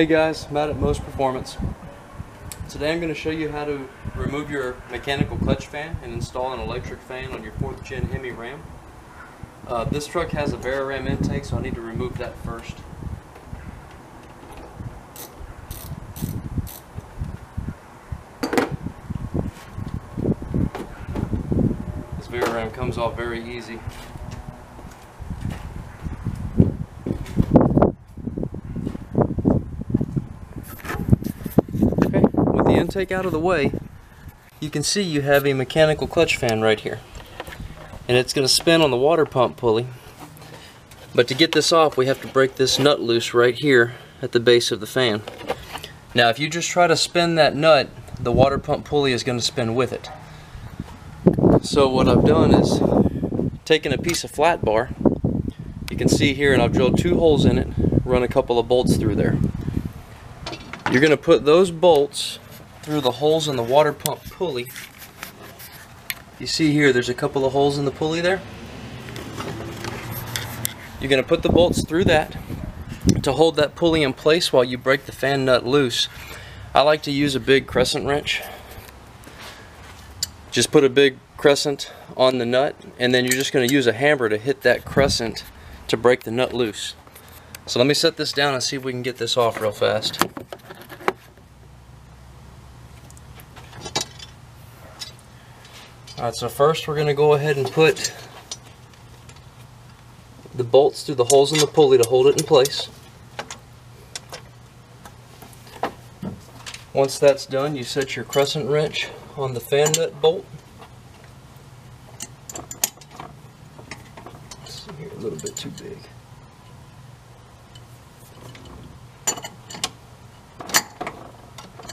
Hey guys, Matt at Moe's Performance. Today I'm going to show you how to remove your mechanical clutch fan and install an electric fan on your 4th gen Hemi Ram. Uh, this truck has a VaraRam intake so I need to remove that first. This VaraRam comes off very easy. Okay, the intake out of the way, you can see you have a mechanical clutch fan right here. And it's going to spin on the water pump pulley. But to get this off, we have to break this nut loose right here at the base of the fan. Now, if you just try to spin that nut, the water pump pulley is going to spin with it. So what I've done is taken a piece of flat bar. You can see here, and I've drilled two holes in it, run a couple of bolts through there. You're going to put those bolts through the holes in the water pump pulley. You see here, there's a couple of holes in the pulley there. You're going to put the bolts through that to hold that pulley in place while you break the fan nut loose. I like to use a big crescent wrench. Just put a big crescent on the nut and then you're just going to use a hammer to hit that crescent to break the nut loose. So let me set this down and see if we can get this off real fast. Alright, so first we're going to go ahead and put the bolts through the holes in the pulley to hold it in place. Once that's done, you set your crescent wrench on the fan nut bolt. A little bit too big.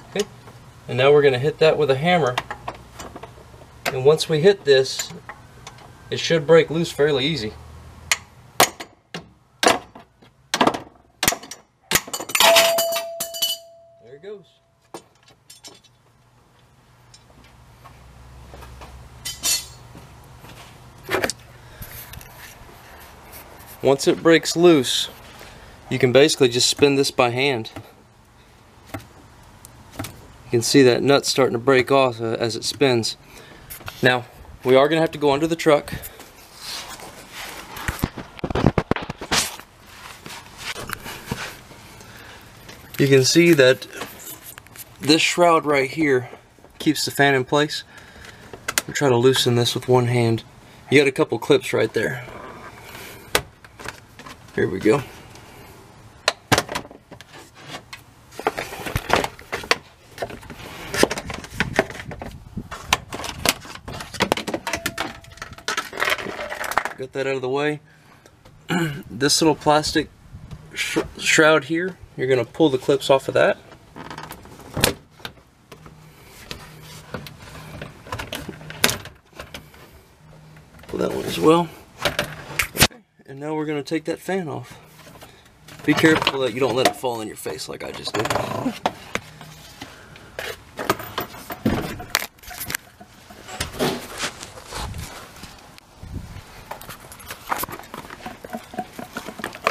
Okay, and now we're going to hit that with a hammer and once we hit this, it should break loose fairly easy. There it goes. Once it breaks loose, you can basically just spin this by hand. You can see that nut starting to break off uh, as it spins. Now, we are going to have to go under the truck. You can see that this shroud right here keeps the fan in place. I'm trying to loosen this with one hand. You got a couple clips right there. Here we go. That out of the way. this little plastic sh shroud here, you're going to pull the clips off of that. Pull that one as well. Okay. And now we're going to take that fan off. Be careful that you don't let it fall on your face like I just did.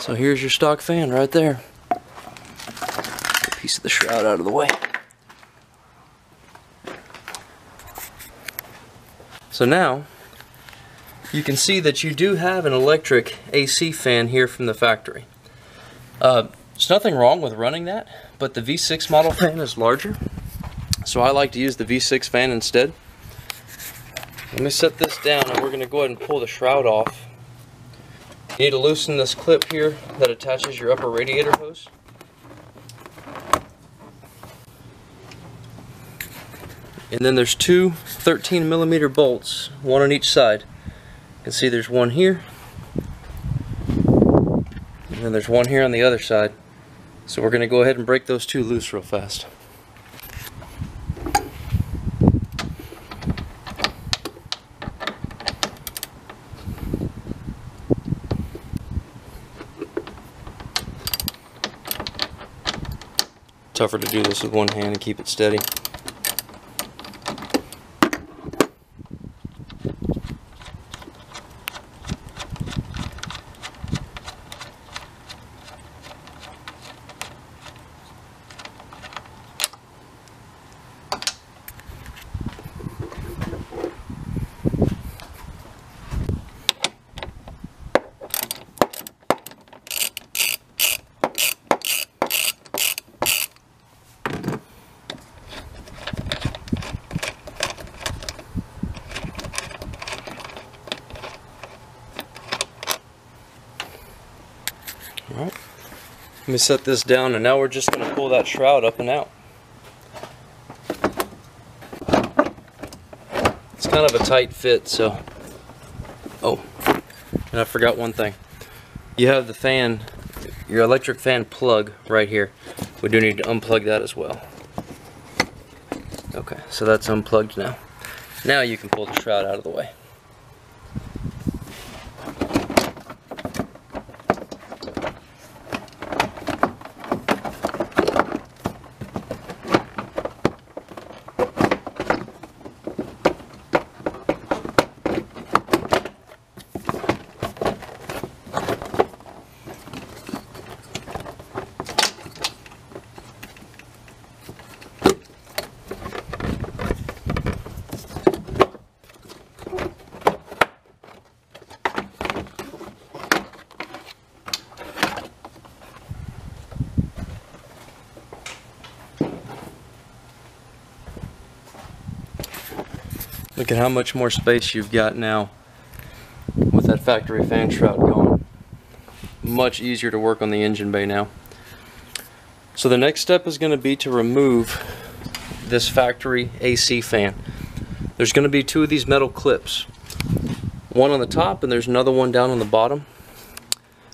So here's your stock fan right there. Piece of the shroud out of the way. So now, you can see that you do have an electric AC fan here from the factory. Uh, there's nothing wrong with running that, but the V6 model fan is larger. So I like to use the V6 fan instead. Let me set this down and we're going to go ahead and pull the shroud off. You need to loosen this clip here that attaches your upper radiator hose. And then there's two 13 millimeter bolts, one on each side. You can see there's one here, and then there's one here on the other side. So we're going to go ahead and break those two loose real fast. Tougher to do this with one hand and keep it steady. Alright. Let me set this down and now we're just going to pull that shroud up and out. It's kind of a tight fit so... Oh, and I forgot one thing. You have the fan, your electric fan plug right here. We do need to unplug that as well. Okay, so that's unplugged now. Now you can pull the shroud out of the way. Look at how much more space you've got now with that factory fan shroud going. Much easier to work on the engine bay now. So the next step is going to be to remove this factory AC fan. There's going to be two of these metal clips. One on the top and there's another one down on the bottom.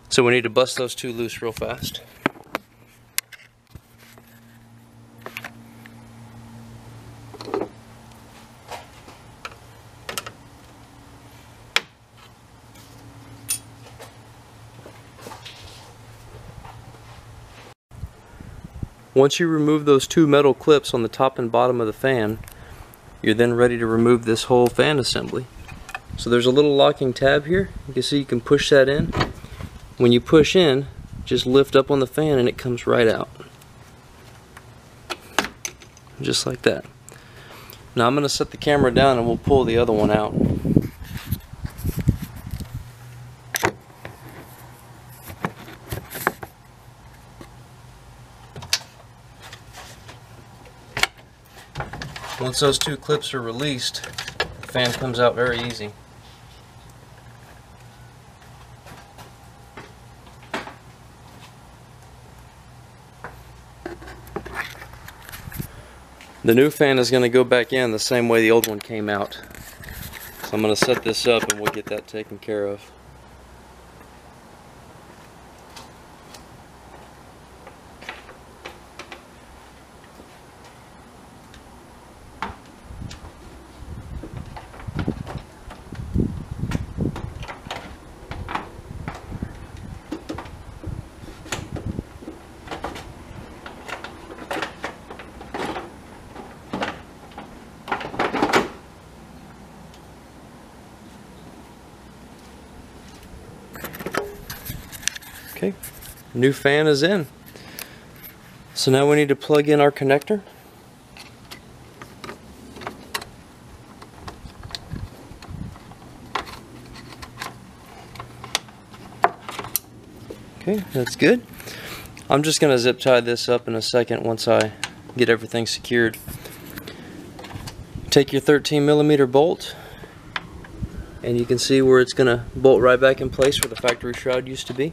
So we need to bust those two loose real fast. Once you remove those two metal clips on the top and bottom of the fan, you're then ready to remove this whole fan assembly. So there's a little locking tab here. You can see you can push that in. When you push in, just lift up on the fan and it comes right out. Just like that. Now I'm going to set the camera down and we'll pull the other one out. Once those two clips are released, the fan comes out very easy. The new fan is going to go back in the same way the old one came out. So I'm going to set this up and we'll get that taken care of. Okay, new fan is in. So now we need to plug in our connector. Okay, that's good. I'm just going to zip tie this up in a second once I get everything secured. Take your 13 millimeter bolt and you can see where it's going to bolt right back in place where the factory shroud used to be.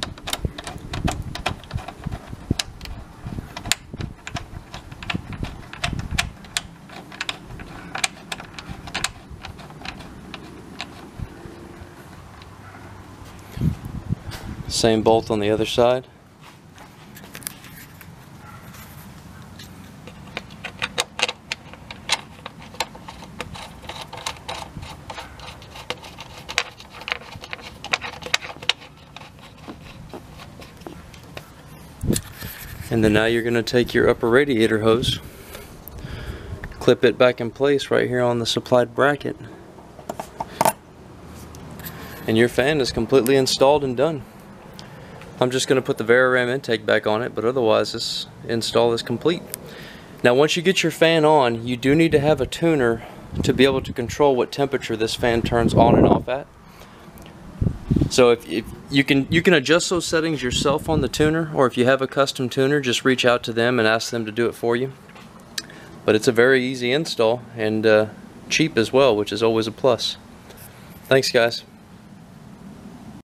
Same bolt on the other side. And then now you're going to take your upper radiator hose, clip it back in place right here on the supplied bracket. And your fan is completely installed and done. I'm just going to put the VaraRam intake back on it, but otherwise this install is complete. Now once you get your fan on, you do need to have a tuner to be able to control what temperature this fan turns on and off at. So if, if, you can you can adjust those settings yourself on the tuner, or if you have a custom tuner, just reach out to them and ask them to do it for you. But it's a very easy install and uh, cheap as well, which is always a plus. Thanks guys.